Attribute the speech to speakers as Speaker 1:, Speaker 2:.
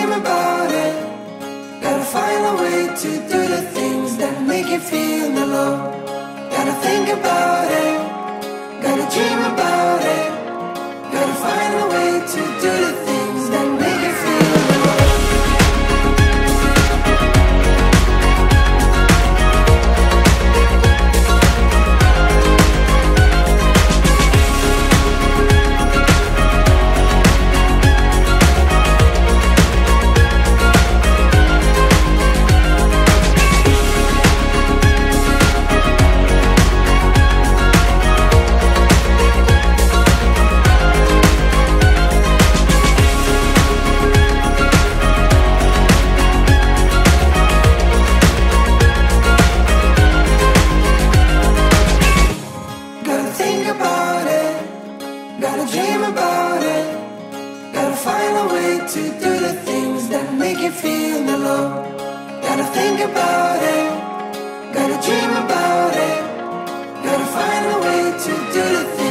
Speaker 1: dream about it. Gotta find a way to do the things that make you feel alone. Gotta think about it. dream about it. Gotta find a way to do the things that make you feel alone. Gotta think about it. Gotta dream about it. Gotta find a way to do the things.